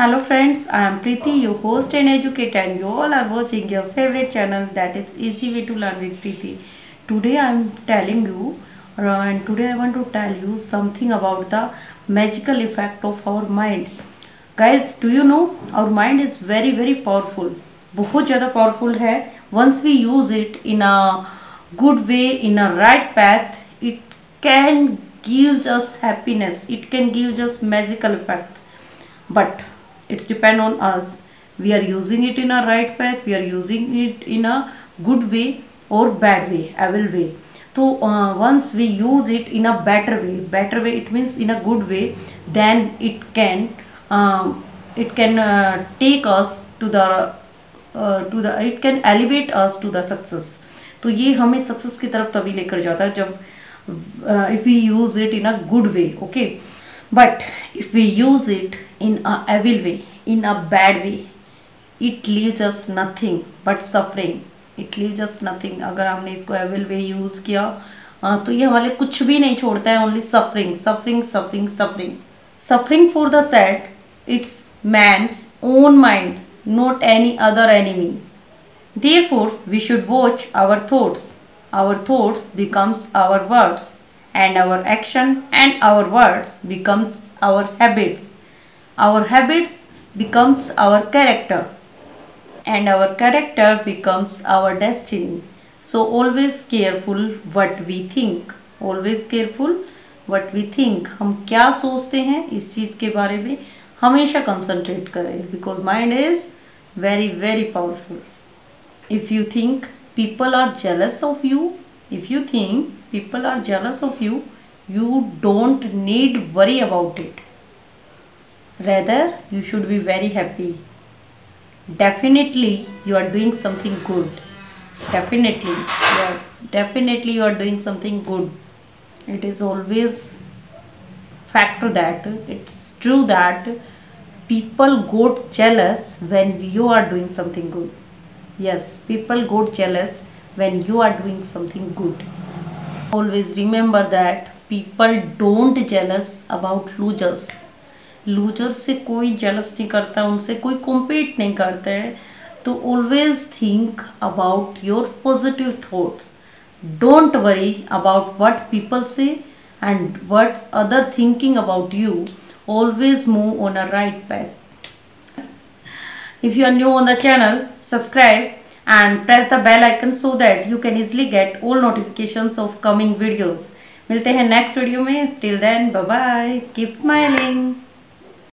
Hello friends, I am Preeti, your host and educator and you all are watching your favorite channel that is Easy Way to Learn with Preeti. Today I am telling you uh, and today I want to tell you something about the magical effect of our mind. Guys, do you know our mind is very very powerful. बहुत ज़्यादा powerful है once we use it in a good way in a right path it can gives us happiness it can give us magical effect but it's depend on us we are using it in a right path we are using it in a good way और bad way evil way तो once we use it in a better way better way it means in a good way then it can it can take us to the to the it can elevate us to the success तो ये हमें success की तरफ़ तभी लेकर जाता है जब if you use it in a good way okay but if we use it in a evil way in a bad way it leaves us nothing but suffering it leaves us nothing अगर हमने इसको evil way use किया तो ये हमारे कुछ भी नहीं छोड़ता है only suffering suffering suffering suffering suffering for the sad it's man's own mind not any other enemy therefore we should watch our thoughts our thoughts becomes our words and our action and our words becomes our habits our habits becomes our character and our character becomes our destiny so always careful what we think always careful what we think हम क्या सोचते हैं इस चीज़ के बारे में हमेशा concentrate करें because mind is very very powerful if you think people are jealous of you if you think people are jealous of you you don't need worry about it. Rather you should be very happy. Definitely you are doing something good. Definitely yes definitely you are doing something good. It is always factor that it's true that people got jealous when you are doing something good. Yes people got jealous when you are doing something good always remember that people don't jealous about losers loser से कोई jealous नहीं करता उनसे कोई compete नहीं करता है तो always think about your positive thoughts don't worry about what people say and what other thinking about you always move on a right path if you are new on the channel subscribe and press the bell icon so that you can easily get all notifications of coming videos मिलते हैं next video में till then bye bye keep smiling